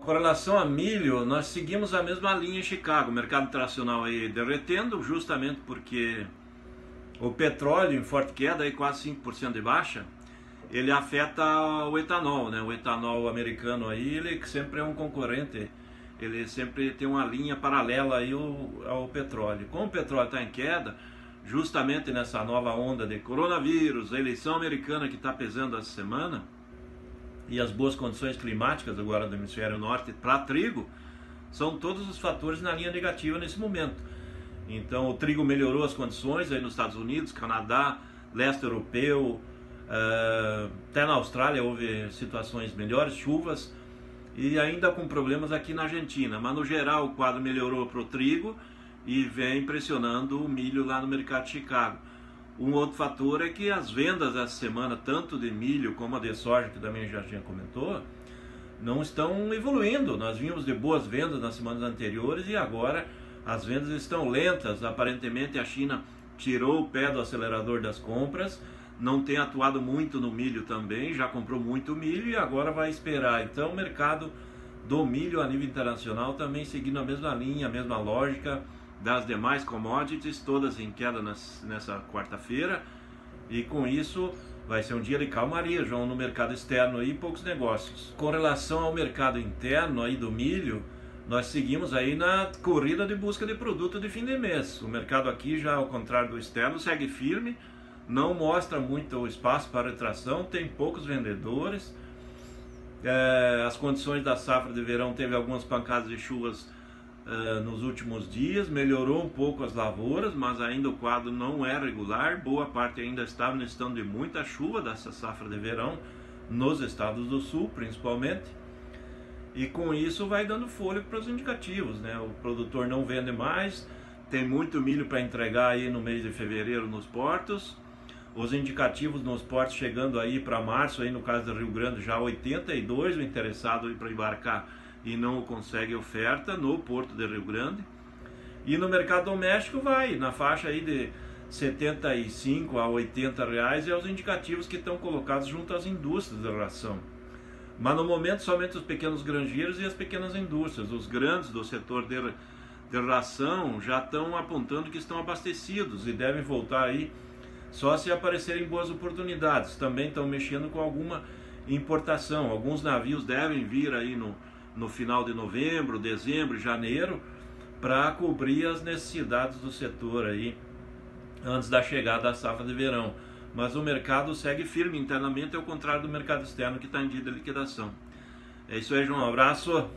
Com relação a milho, nós seguimos a mesma linha em Chicago, mercado internacional aí derretendo, justamente porque o petróleo em forte queda, aí quase 5% de baixa, ele afeta o etanol, né? O etanol americano aí, ele sempre é um concorrente, ele sempre tem uma linha paralela aí ao, ao petróleo. Como o petróleo está em queda, justamente nessa nova onda de coronavírus, a eleição americana que está pesando essa semana, e as boas condições climáticas agora do hemisfério norte para trigo, são todos os fatores na linha negativa nesse momento. Então o trigo melhorou as condições aí nos Estados Unidos, Canadá, leste europeu, uh, até na Austrália houve situações melhores, chuvas, e ainda com problemas aqui na Argentina. Mas no geral o quadro melhorou para o trigo e vem pressionando o milho lá no mercado de Chicago. Um outro fator é que as vendas essa semana, tanto de milho como a de soja, que também já tinha comentou, não estão evoluindo. Nós vimos de boas vendas nas semanas anteriores e agora as vendas estão lentas. Aparentemente a China tirou o pé do acelerador das compras, não tem atuado muito no milho também, já comprou muito milho e agora vai esperar. Então o mercado do milho a nível internacional também seguindo a mesma linha, a mesma lógica das demais commodities, todas em queda nessa quarta-feira. E com isso vai ser um dia de calmaria, João, no mercado externo aí, poucos negócios. Com relação ao mercado interno aí do milho, nós seguimos aí na corrida de busca de produto de fim de mês. O mercado aqui já, ao contrário do externo, segue firme, não mostra muito espaço para retração, tem poucos vendedores. É, as condições da safra de verão teve algumas pancadas de chuvas uh, nos últimos dias, melhorou um pouco as lavouras, mas ainda o quadro não é regular. Boa parte ainda estava necessitando de muita chuva dessa safra de verão, nos estados do sul principalmente. E com isso vai dando fôlego para os indicativos, né? O produtor não vende mais, tem muito milho para entregar aí no mês de fevereiro nos portos. Os indicativos nos portos chegando aí para março, aí no caso do Rio Grande, já 82 o interessado para embarcar e não consegue oferta no Porto de Rio Grande. E no mercado doméstico vai na faixa aí de 75 a 80 reais é os indicativos que estão colocados junto às indústrias de ração. Mas no momento somente os pequenos granjeiros e as pequenas indústrias, os grandes do setor de, de ração já estão apontando que estão abastecidos e devem voltar aí só se aparecerem boas oportunidades. Também estão mexendo com alguma importação. Alguns navios devem vir aí no, no final de novembro, dezembro, janeiro, para cobrir as necessidades do setor aí antes da chegada da safra de verão. Mas o mercado segue firme internamente, ao contrário do mercado externo que está em dia de liquidação. É isso aí, João. Um abraço.